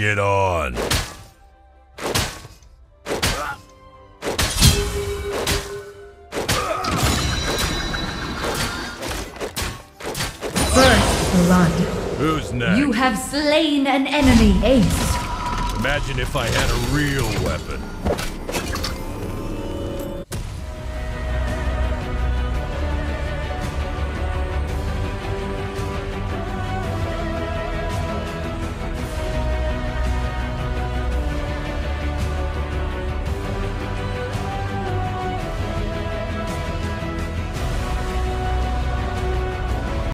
it on. First blood. Who's next? You have slain an enemy, Ace. Imagine if I had a real weapon.